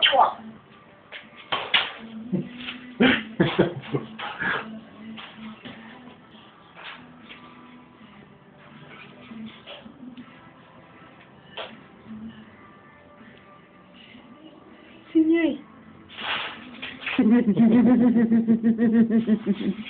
错